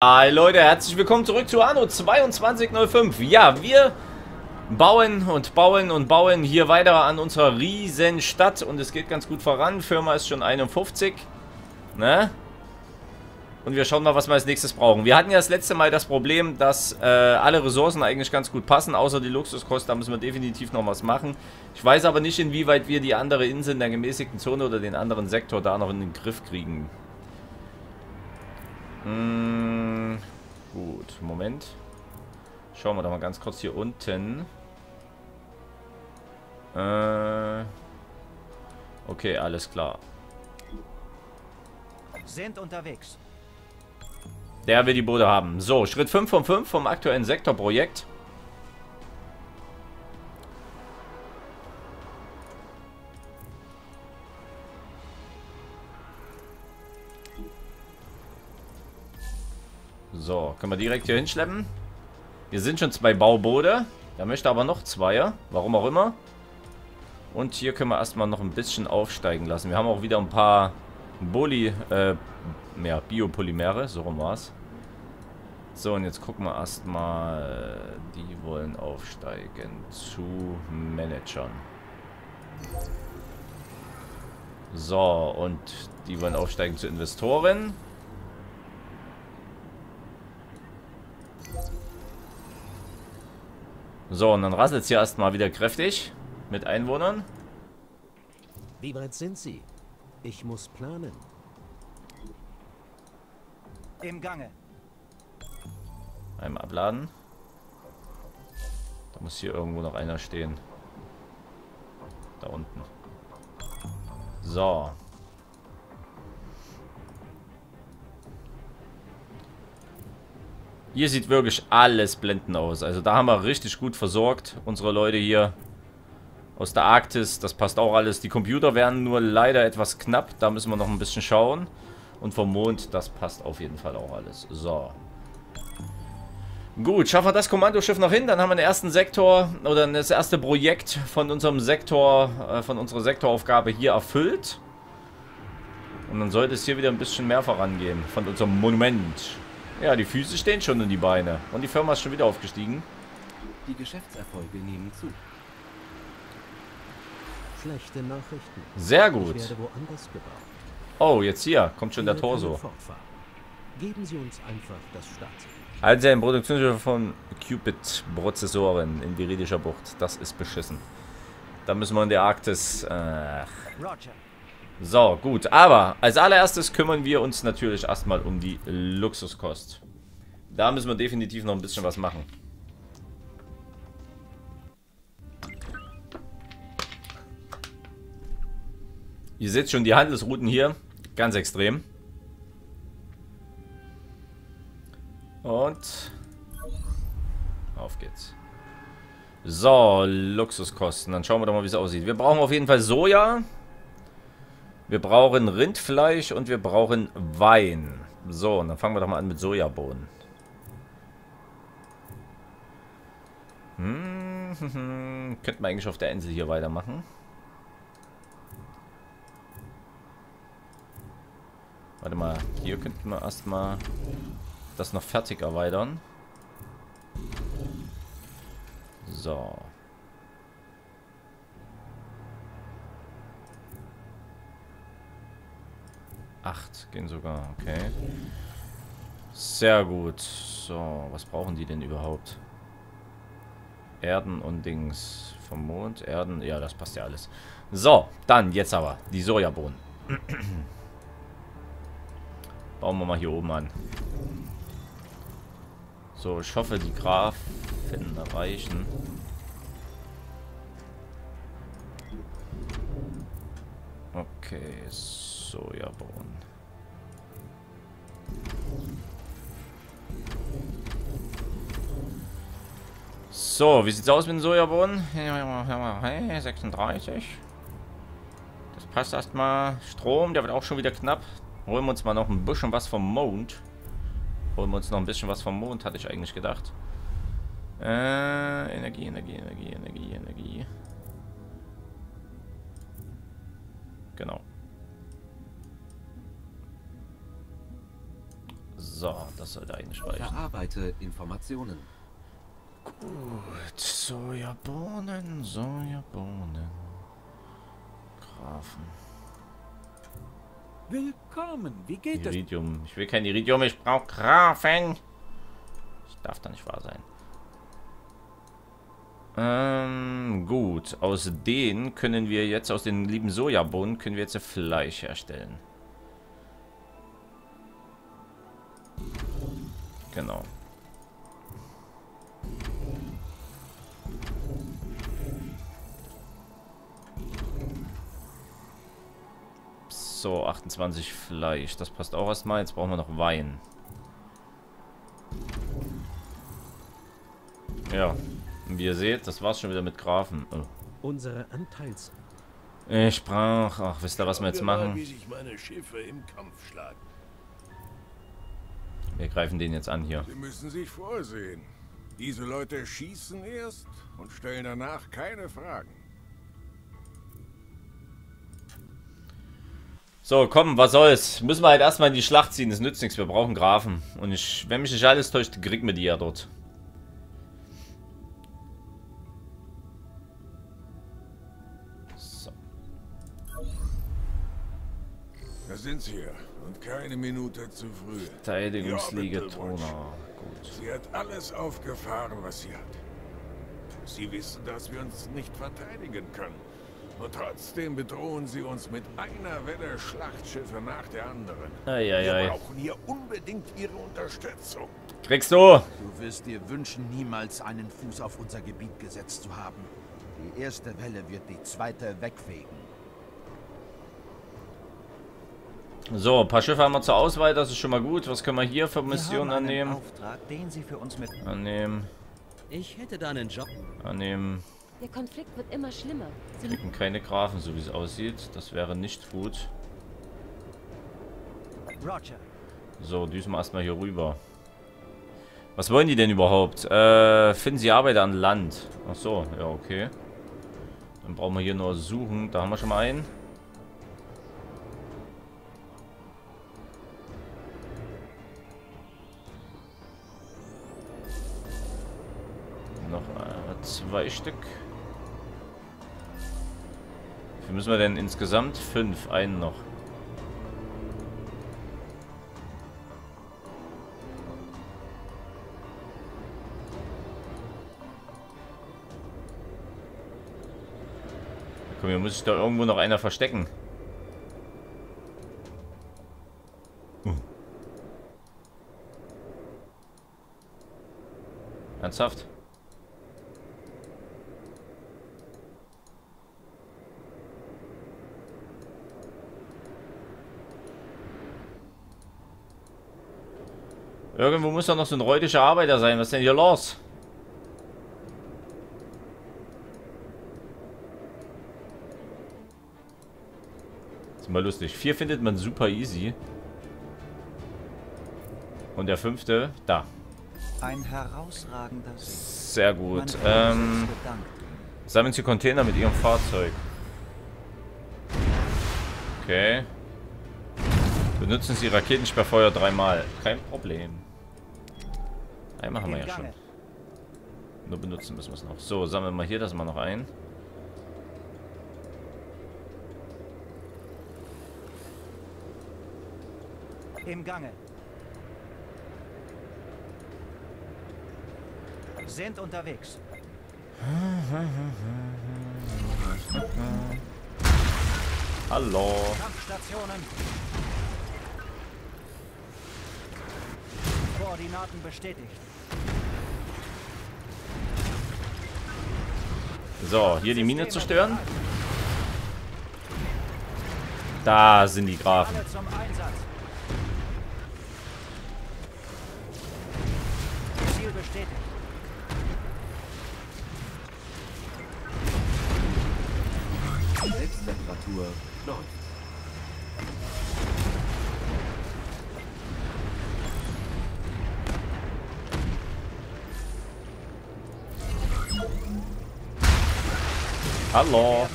Hi Leute, herzlich willkommen zurück zu Anno 2205. Ja, wir bauen und bauen und bauen hier weiter an unserer riesen Stadt und es geht ganz gut voran. Firma ist schon 51. Ne? Und wir schauen mal, was wir als nächstes brauchen. Wir hatten ja das letzte Mal das Problem, dass äh, alle Ressourcen eigentlich ganz gut passen, außer die Luxuskosten. Da müssen wir definitiv noch was machen. Ich weiß aber nicht, inwieweit wir die andere Insel in der gemäßigten Zone oder den anderen Sektor da noch in den Griff kriegen. Hm, gut, Moment. Schauen wir doch mal ganz kurz hier unten. Äh, okay, alles klar. Sind unterwegs. Der will die Bude haben. So, Schritt 5 von 5 vom aktuellen Sektorprojekt. So, können wir direkt hier hinschleppen. Wir sind schon zwei Bauboote. Da möchte aber noch zwei. Warum auch immer. Und hier können wir erstmal noch ein bisschen aufsteigen lassen. Wir haben auch wieder ein paar Boli, äh, ja, Biopolymere. So rum war's. So, und jetzt gucken wir erstmal. Die wollen aufsteigen zu Managern. So, und die wollen aufsteigen zu Investoren. So, und dann rasselt es hier erstmal wieder kräftig mit Einwohnern. Wie weit sind Sie? Ich muss planen. Im Gange. Einmal abladen. Da muss hier irgendwo noch einer stehen. Da unten. So. Hier sieht wirklich alles blendend aus. Also da haben wir richtig gut versorgt. Unsere Leute hier aus der Arktis. Das passt auch alles. Die Computer werden nur leider etwas knapp. Da müssen wir noch ein bisschen schauen. Und vom Mond, das passt auf jeden Fall auch alles. So. Gut, schaffen wir das Kommandoschiff noch hin, dann haben wir den ersten Sektor oder das erste Projekt von unserem Sektor, äh, von unserer Sektoraufgabe hier erfüllt. Und dann sollte es hier wieder ein bisschen mehr vorangehen von unserem Monument. Ja, die Füße stehen schon und die Beine. Und die Firma ist schon wieder aufgestiegen. Die Geschäftserfolge nehmen zu. Schlechte Nachrichten. Sehr gut. Ich werde woanders gebaut. Oh, jetzt hier. Kommt schon der Torso. fortfahren. Geben Sie uns einfach das Startsignal. Also ein Produktionsschiff von Qubit-Prozessoren in Viridischer Bucht. Das ist beschissen. Da müssen wir in der Arktis... Äh, Roger. So, gut. Aber als allererstes kümmern wir uns natürlich erstmal um die Luxuskost. Da müssen wir definitiv noch ein bisschen was machen. Ihr seht schon die Handelsrouten hier. Ganz extrem. Und auf geht's. So, Luxuskosten. Dann schauen wir doch mal, wie es aussieht. Wir brauchen auf jeden Fall Soja. Wir brauchen Rindfleisch und wir brauchen Wein. So, und dann fangen wir doch mal an mit Sojabohnen. Hm, hm, hm. Könnten wir eigentlich auf der Insel hier weitermachen. Warte mal, hier könnten wir erstmal das noch fertig erweitern. So. Acht gehen sogar, okay. Sehr gut. So, was brauchen die denn überhaupt? Erden und Dings. Vom Mond, Erden, ja, das passt ja alles. So, dann jetzt aber die Sojabohnen. Bauen wir mal hier oben an. So, ich hoffe, die Grafen erreichen. Okay, Sojabohnen. So, wie sieht's aus mit den Sojabohnen? 36. Das passt erstmal. Strom, der wird auch schon wieder knapp. Holen wir uns mal noch ein bisschen was vom Mond. Holen wir uns noch ein bisschen was vom Mond, hatte ich eigentlich gedacht. Äh, Energie, Energie, Energie, Energie, Energie. Genau. So, das sollte eigentlich reichen. Verarbeite Informationen. Gut, Sojabohnen, Sojabohnen. Grafen. Willkommen. Wie geht es? Iridium. Ich will kein Iridium, ich brauche Grafen. Das darf doch nicht wahr sein. Ähm, gut. Aus denen können wir jetzt, aus den lieben Sojabohnen, können wir jetzt Fleisch herstellen. Genau. So, 28 Fleisch. Das passt auch erstmal. Jetzt brauchen wir noch Wein. Ja. Und wie ihr seht, das war's schon wieder mit Grafen. Oh. Unsere Anteils... Ich brauch... Ach, wisst ihr, was wir jetzt machen? Wie sich meine Schiffe im Kampf schlagen. Wir greifen den jetzt an hier. Sie müssen sich vorsehen. Diese Leute schießen erst und stellen danach keine Fragen. So, komm, was soll's. Müssen wir halt erstmal in die Schlacht ziehen. Das nützt nichts. Wir brauchen Grafen. Und ich, wenn mich nicht alles täuscht, kriegen wir die ja dort. So. Da sind sie ja. Keine Minute zu früh. Verteidigungsliga. Trona. Gut. Sie hat alles aufgefahren, was sie hat. Sie wissen, dass wir uns nicht verteidigen können. Und trotzdem bedrohen sie uns mit einer Welle Schlachtschiffe nach der anderen. Wir Eieiei. brauchen hier unbedingt ihre Unterstützung. Kriegst du? Du wirst dir wünschen, niemals einen Fuß auf unser Gebiet gesetzt zu haben. Die erste Welle wird die zweite wegfegen. So, ein paar Schiffe haben wir zur Auswahl. Das ist schon mal gut. Was können wir hier für Missionen annehmen? Auftrag, den Sie für uns mit. Annehmen. Ich hätte da einen Job. Annehmen. Der Konflikt wird immer schlimmer. Sie Kriegen keine Grafen, so wie es aussieht. Das wäre nicht gut. Roger. So, düsen wir erstmal hier rüber. Was wollen die denn überhaupt? Äh, finden sie Arbeit an Land. Ach so, ja, okay. Dann brauchen wir hier nur suchen. Da haben wir schon mal einen. Zwei Stück. Wie viel müssen wir denn insgesamt? Fünf. Einen noch. Komm, hier muss sich da irgendwo noch einer verstecken. Uh. Ernsthaft? Irgendwo muss doch noch so ein räudischer Arbeiter sein. Was ist denn hier los? Ist mal lustig. Vier findet man super easy. Und der fünfte, da. Ein herausragender. Sehr gut. Ähm, sammeln Sie Container mit Ihrem Fahrzeug. Okay. Benutzen Sie Raketensperrfeuer dreimal. Kein Problem. Einmal haben wir ja schon. Nur benutzen müssen wir es noch. So, sammeln wir hier das mal noch ein. Im Gange. Sind unterwegs. Hallo. Kampfstationen. Koordinaten bestätigt. So, hier die Mine zerstören. Da sind die Grafen. Alle zum Einsatz. Ziel bestätigt. Selbsttemperatur läuft. Hallo.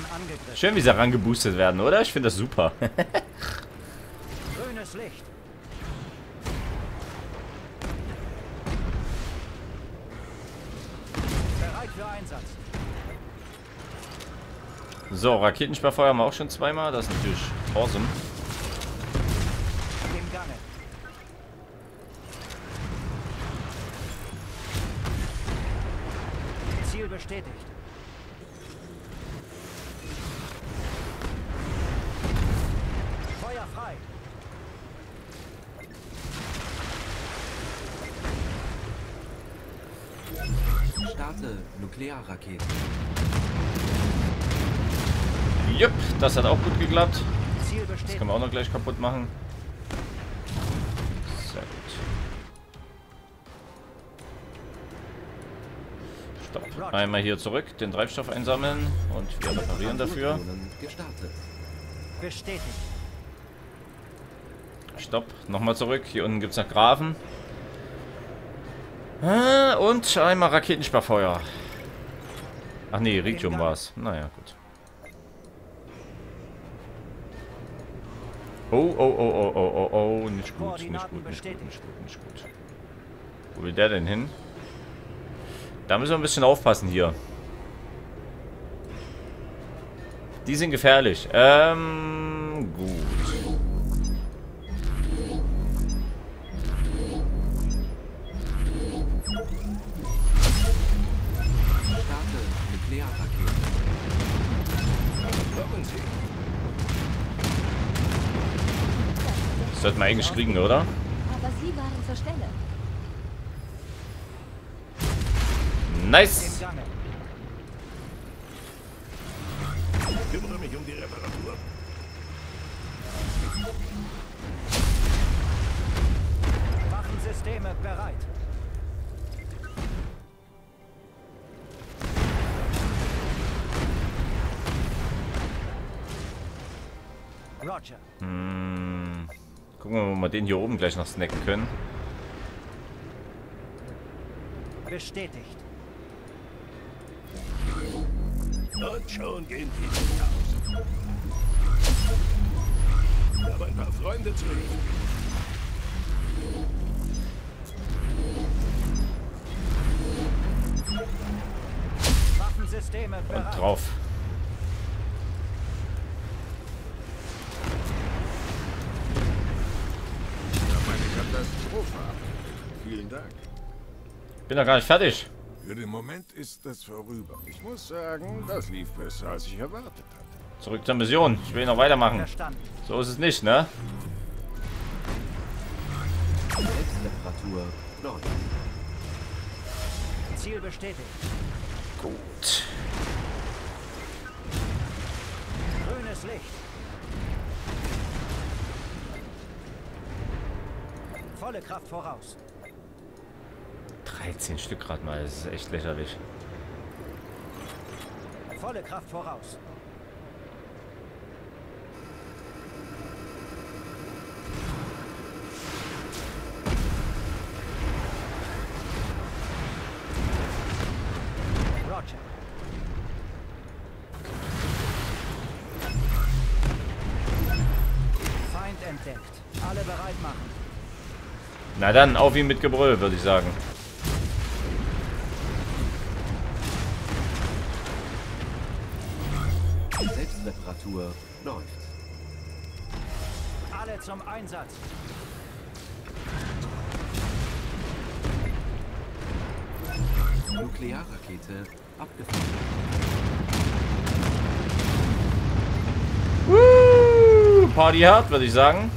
Schön, wie sie herangeboostet werden, oder? Ich finde das super. Grünes Licht. Bereit für Einsatz. So, Raketensperrfeuer haben wir auch schon zweimal. Das ist natürlich awesome. Das hat auch gut geklappt. Das können wir auch noch gleich kaputt machen. Sehr gut. Stopp. Einmal hier zurück, den Treibstoff einsammeln und wir reparieren dafür. Stopp, nochmal zurück. Hier unten gibt es noch Grafen. Ah, Und einmal Raketensperrfeuer. Ach nee, Ritium war es. Naja, gut. Oh, oh, oh, oh, oh, oh, oh, nicht gut, nicht gut, nicht gut, nicht gut, nicht gut. Wo will der denn hin? Da müssen wir ein bisschen aufpassen hier. Die sind gefährlich. Ähm, gut. Sollten wir eigentlich kriegen, oder? Aber Sie waren zur Stelle. Nice. Kümmere mich um die Reparatur. Waffensysteme bereit. Roger. Hm. Gucken wir mal, ob wir den hier oben gleich noch snacken können. Bestätigt. Und schon gehen die nicht aus. Ich habe ein paar Freunde zu Hilfe. Waffensysteme Und bereit. drauf. Vielen Dank. Bin doch gar nicht fertig. Für den Moment ist das vorüber. Ich muss sagen, das lief besser, als ich erwartet hatte. Zurück zur Mission. Ich will noch weitermachen. Verstanden. So ist es nicht, ne? Ziel bestätigt. Gut. Grünes Licht. Volle Kraft voraus. 13 Stück gerade mal. Das ist echt lächerlich. Volle Kraft voraus. Feind entdeckt. Alle bereit machen. Na dann, auf ihn mit Gebrüll, würde ich sagen. Selbsttemperatur läuft. Alle zum Einsatz. Nuklearrakete abgefangen. Woo, Party hart, würde ich sagen.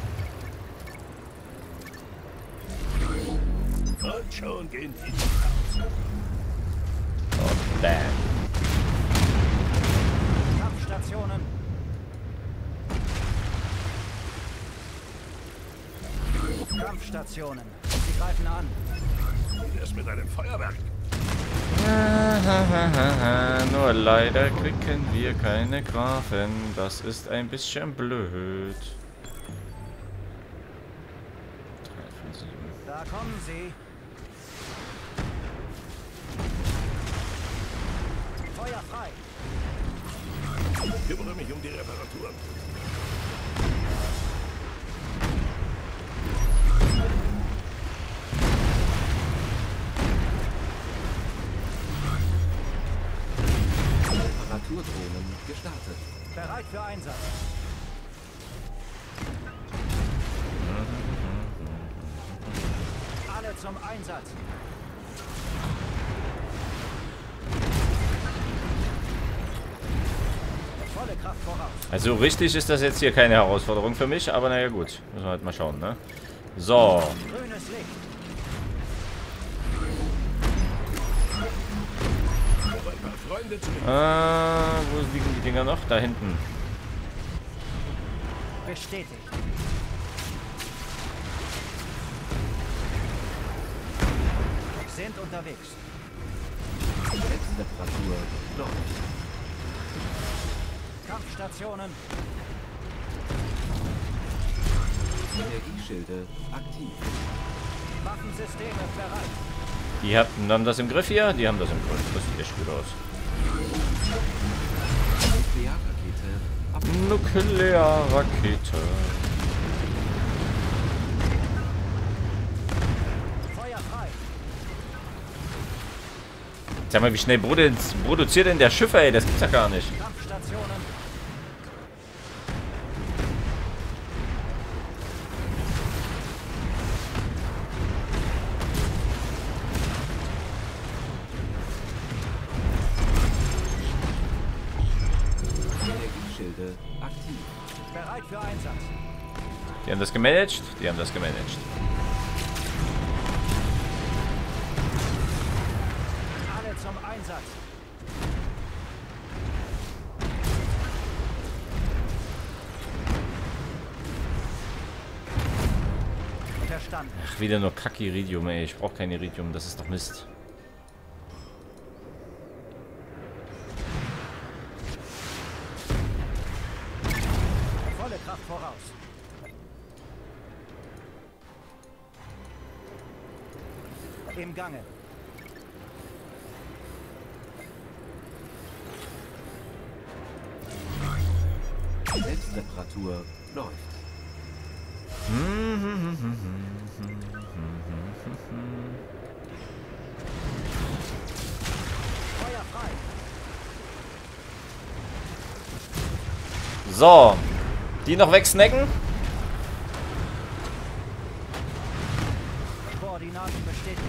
Gehen die Und bam. Kampfstationen. Kampfstationen. Sie greifen an. erst mit einem Feuerwerk. Nur leider kriegen wir keine Grafen. Das ist ein bisschen blöd. 3 von 7. Da kommen sie. Feuer frei. Ich kümmere mich um die Reparatur. gestartet. Bereit für Einsatz. Alle zum Einsatz. Also richtig ist das jetzt hier keine Herausforderung für mich, aber naja gut. Müssen wir halt mal schauen, ne? So. Äh, wo liegen die Dinger noch? Da hinten. Bestätigt. Sind unterwegs. Selbsttemperatur läuft. Kampfstationen. Energieschilde aktiv. Waffensysteme bereit. Die hatten dann das im Griff hier? Die haben das im Griff. Das sieht echt gut aus. Nuklearrakete. Nuklearrakete. Feuer frei. Sag mal, wie schnell produ produziert denn der Schiffe, ey? Das gibt's ja gar nicht. Energieschilde aktiv. Bereit für Einsatz. Die haben das gemanagt? Die haben das gemanagt. Alle zum Einsatz. Verstanden. Ach, wieder nur Kack-Iridium, ey. Ich brauche kein Iridium. Das ist doch Mist. So. Die noch wegsnacken? Koordinaten bestätigt.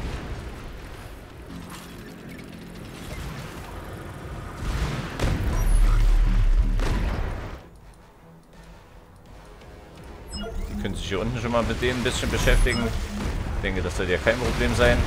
Die können sich hier unten schon mal mit denen ein bisschen beschäftigen. Ich denke, das sollte ja kein Problem sein.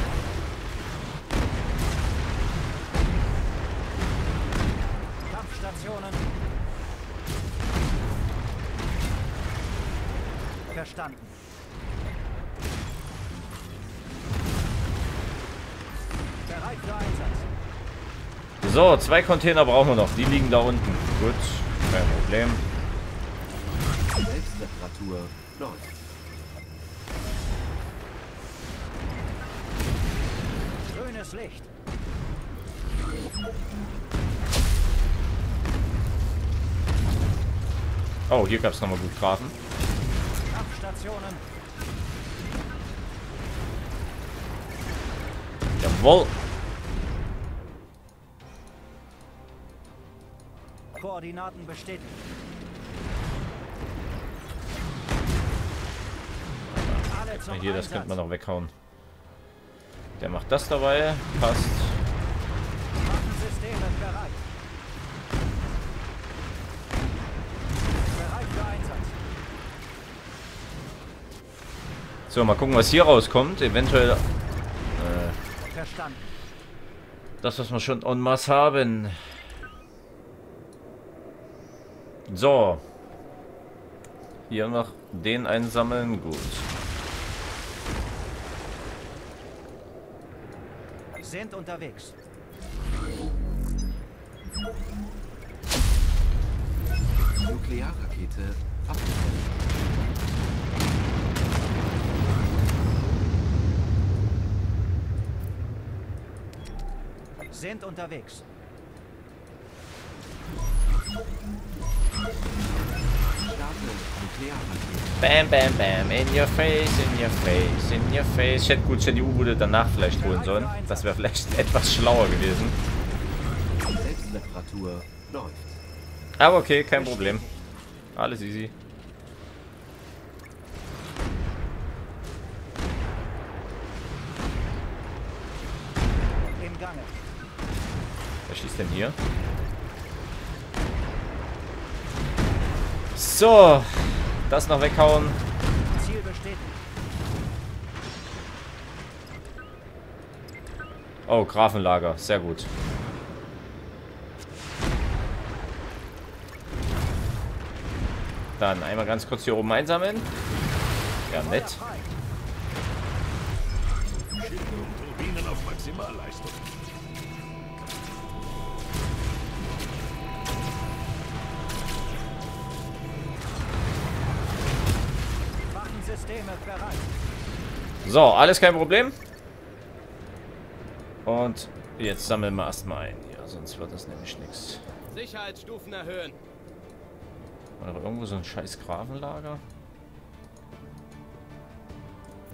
So, zwei Container brauchen wir noch. Die liegen da unten. Gut, kein Problem. Selbsttemperatur läuft. Grünes Licht. Oh, hier gab es nochmal gut Grafen. Kampfstationen. Jawohl. Koordinaten bestätigt. Hier, das könnte man noch weghauen. Der macht das dabei. Passt. Waffensysteme bereit. Bereit für Einsatz. So, mal gucken, was hier rauskommt. Eventuell Verstanden. das, was wir schon en masse haben. So. Hier noch den einsammeln. Gut. Sind unterwegs. Nuklearrakete abgesetzt. Sind unterwegs. Bam, bam, bam. In your face, in your face, in your face. Ich hätte gut, hätte die U-Boote danach vielleicht holen sollen. Das wäre vielleicht etwas schlauer gewesen. Aber okay, kein Problem. Alles easy. Wer schießt denn hier? So. Das noch weghauen. Ziel bestätigt. Oh, Grafenlager. Sehr gut. Dann einmal ganz kurz hier oben einsammeln. Ja, nett. Turbinen auf Maximalleistung. So, alles kein Problem. Und jetzt sammeln wir erstmal ein hier, sonst wird das nämlich nichts. Sicherheitsstufen erhöhen. War doch irgendwo so ein scheiß Grafenlager?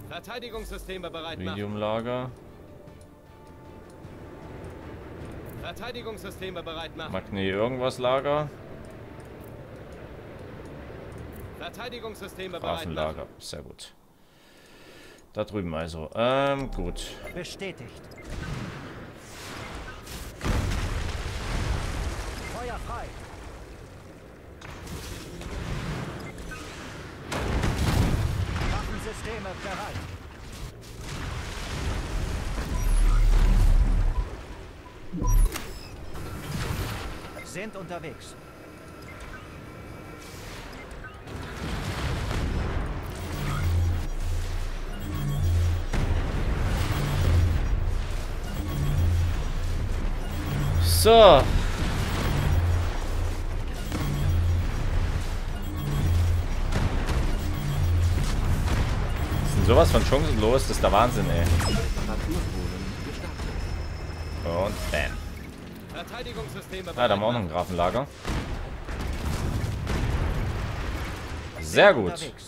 Verteidigungssysteme bereit machen. Mediumlager? Verteidigungssysteme bereit machen. Magne irgendwas Lager? Verteidigungssysteme. Grafenlager. Sehr gut. Da drüben also. Ähm, gut. Bestätigt. Feuer frei. Waffensysteme bereit. Sind unterwegs. So. Sowas von chancenlos, das ist der Wahnsinn, ey. Und bam. Ah, da haben wir auch noch ein Grafenlager. Sehr gut. Bestätigt.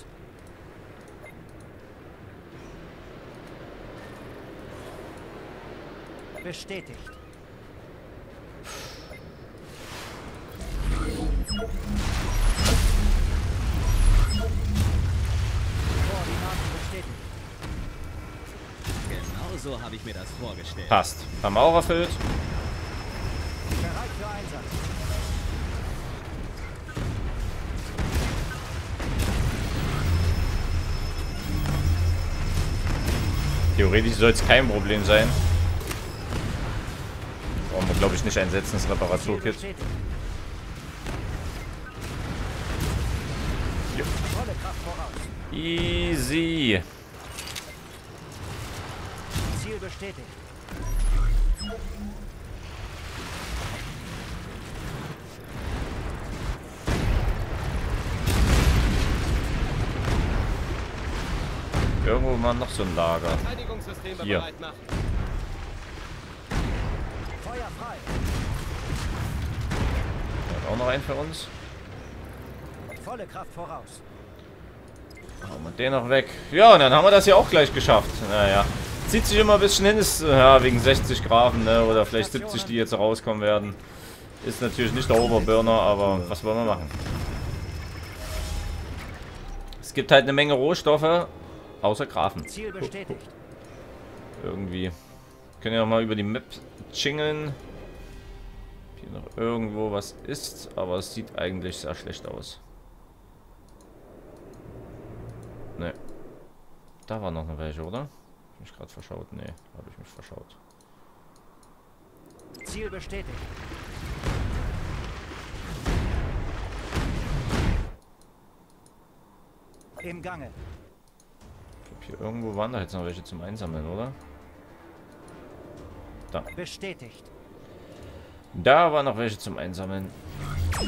Koordinaten bestätigt. Genau so habe ich mir das vorgestellt. Passt. Haben wir auch erfüllt. Theoretisch soll es kein Problem sein. Brauchen wir, glaube ich, nicht einsetzen, das Reparaturkit. Easy. Ziel bestätigt. Irgendwo mal noch so ein Lager. Hier. bereit machen. Feuer frei. Hat auch noch einen für uns. Volle Kraft voraus. Hauen wir den noch weg. Ja, und dann haben wir das ja auch gleich geschafft. Naja. Zieht sich immer ein bisschen hin, ist ja wegen 60 Grafen, ne? Oder vielleicht 70, die jetzt rauskommen werden. Ist natürlich nicht der Oberburner, aber was wollen wir machen? Es gibt halt eine Menge Rohstoffe, außer Grafen. Ziel bestätigt. Irgendwie. Können ja mal über die Map chingeln. Hier noch irgendwo was ist, aber es sieht eigentlich sehr schlecht aus. Ne. Da war noch eine welche, oder? Hab ich mich gerade verschaut? Ne, habe ich mich verschaut. Ziel bestätigt. Im Gange. Ich glaube, hier irgendwo waren da jetzt noch welche zum Einsammeln, oder? Bestätigt. Da waren noch welche zum Einsammeln.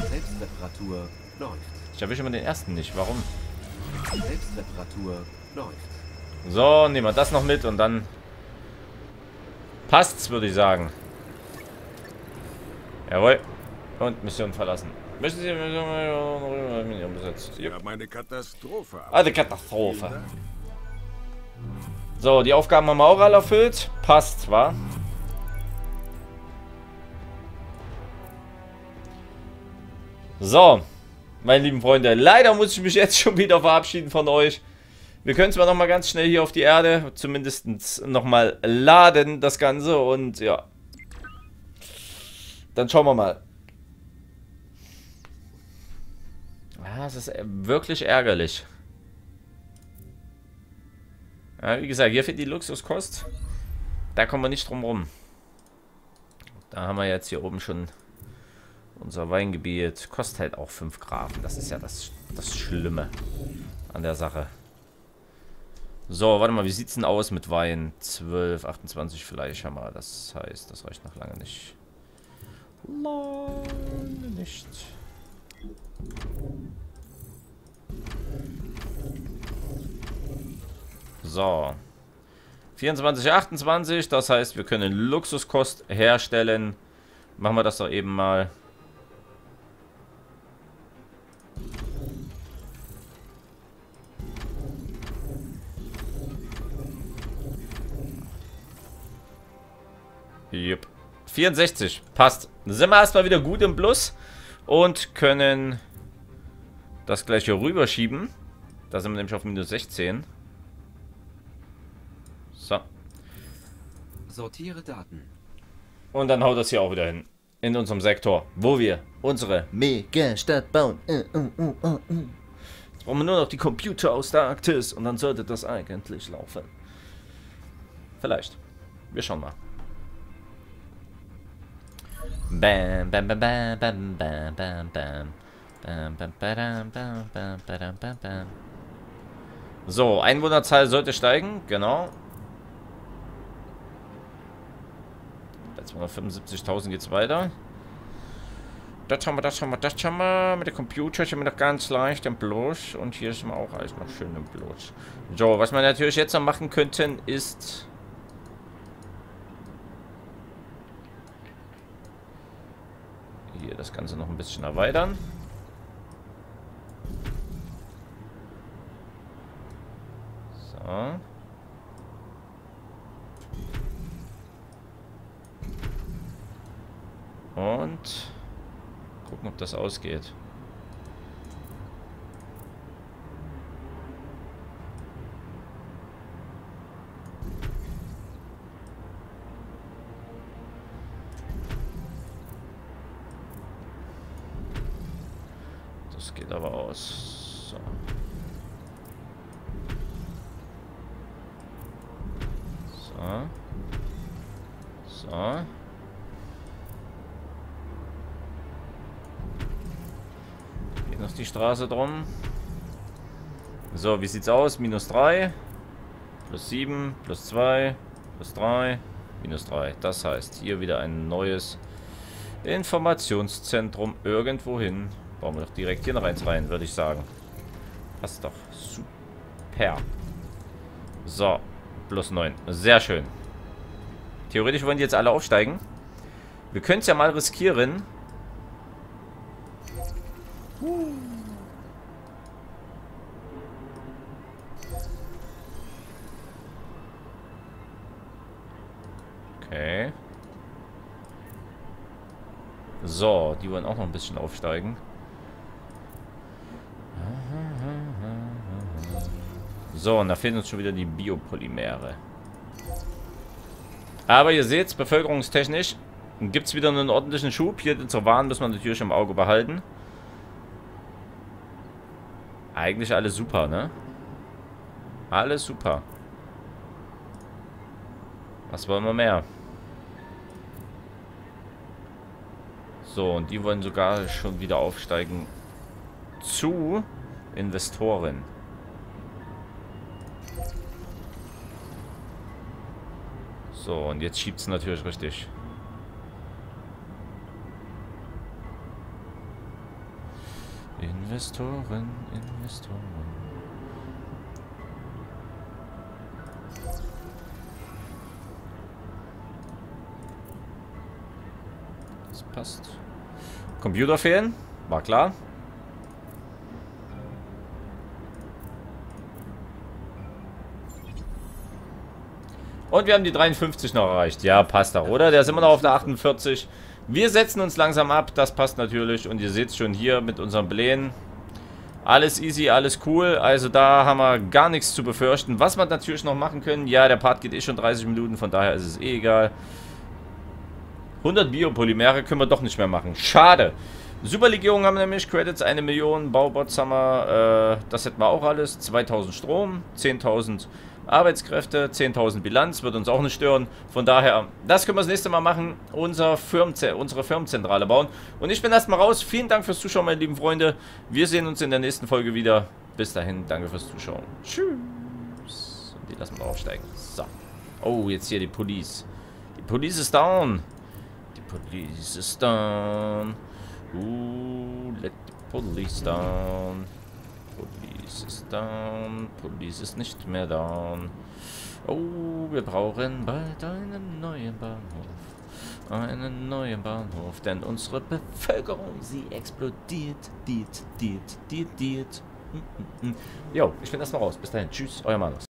Selbstreparatur läuft. Ich erwische immer den ersten nicht. Warum? Selbstreparatur läuft. So, nehmen wir das noch mit und dann passt's, würde ich sagen. Jawohl. Und Mission verlassen. Möchten Sie Mission besetzt? Wir haben eine Katastrophe. Ah, die Katastrophe. So, die Aufgaben haben wir auch alle erfüllt. Passt, wa? So, meine lieben Freunde, leider muss ich mich jetzt schon wieder verabschieden von euch. Wir können zwar nochmal ganz schnell hier auf die Erde, zumindest nochmal laden, das Ganze. Und ja, dann schauen wir mal. Ja, es ist wirklich ärgerlich. Ja, wie gesagt, hier für die Luxuskost, da kommen wir nicht drum rum. Da haben wir jetzt hier oben schon unser Weingebiet. Kostet halt auch 5 Grafen. Das ist ja das, das Schlimme an der Sache. So, warte mal, wie sieht's denn aus mit Wein? 12, 28 Fleisch haben wir. Das heißt, das reicht noch lange nicht. Lange nicht. So. 24, 28, das heißt, wir können Luxuskost herstellen. Machen wir das doch eben mal. Jupp. 64, passt. Dann sind wir erstmal wieder gut im Plus und können das gleich hier rüberschieben. Da sind wir nämlich auf minus 16. So. Sortiere Daten. Und dann haut das hier auch wieder hin. In unserem Sektor, wo wir unsere Mega-Stadt bauen. Äh, uh, uh, uh, Jetzt brauchen wir nur noch die Computer aus der Arktis und dann sollte das eigentlich laufen. Vielleicht. Wir schauen mal. Bam, bam, bam, bam, bam, bam, bam, bam. Bam, bam, badam, bam, bam, badam, bam, bam. So, Einwohnerzahl sollte steigen, genau. Bei 275.000 geht es weiter. Das haben wir, das haben wir, das haben wir. Mit dem Computer sind wir noch ganz leicht im Plus. Und hier sind wir auch alles noch schön im Plus. So, was wir natürlich jetzt noch machen könnten, ist... Hier das Ganze noch ein bisschen erweitern. So. Und gucken, ob das ausgeht. Das geht aber aus. So. So. So. Geht noch die Straße drum. So, wie sieht's aus? Minus 3. Plus 7. Plus 2. Plus 3. Minus 3. Das heißt, hier wieder ein neues Informationszentrum irgendwo hin. Bauen wir doch direkt hier noch eins rein, würde ich sagen. Passt doch. Super. So. Plus 9. Sehr schön. Theoretisch wollen die jetzt alle aufsteigen. Wir können es ja mal riskieren. So, die wollen auch noch ein bisschen aufsteigen. So, und da fehlen uns schon wieder die Biopolymere. Aber ihr seht, bevölkerungstechnisch gibt es wieder einen ordentlichen Schub. Hier unsere Waren müssen wir natürlich im Auge behalten. Eigentlich alles super, ne? Alles super. Was wollen wir mehr? So, und die wollen sogar schon wieder aufsteigen zu Investoren. So, und jetzt schiebt es natürlich richtig. Investoren, Investoren. Das passt. Computer fehlen, war klar. Und wir haben die 53 noch erreicht. Ja, passt doch, oder? Der ist immer noch auf der 48. Wir setzen uns langsam ab. Das passt natürlich. Und ihr seht es schon hier mit unseren Plänen. Alles easy, alles cool. Also da haben wir gar nichts zu befürchten. Was wir natürlich noch machen können. Ja, der Part geht eh schon 30 Minuten. Von daher ist es eh egal. 100 Biopolymere können wir doch nicht mehr machen. Schade. Superlegierung haben wir nämlich. Credits 1 Million. Baubots haben wir. Äh, das hätten wir auch alles. 2000 Strom. 10.000 Arbeitskräfte. 10.000 Bilanz. Wird uns auch nicht stören. Von daher, das können wir das nächste Mal machen. Unser Firmenze unsere Firmenzentrale bauen. Und ich bin erstmal raus. Vielen Dank fürs Zuschauen, meine lieben Freunde. Wir sehen uns in der nächsten Folge wieder. Bis dahin, danke fürs Zuschauen. Tschüss. Und die lassen wir aufsteigen. So. Oh, jetzt hier die Police. Die Police ist down. Police is down. Ooh, let the police down. Police is down. Police ist nicht mehr down. Oh, wir brauchen bald einen neuen Bahnhof. Einen neuen Bahnhof, denn unsere Bevölkerung, sie explodiert, diet, diet, diet, diet. Hm, hm, hm. Jo, ich bin erstmal raus. Bis dahin. Tschüss, euer Manus.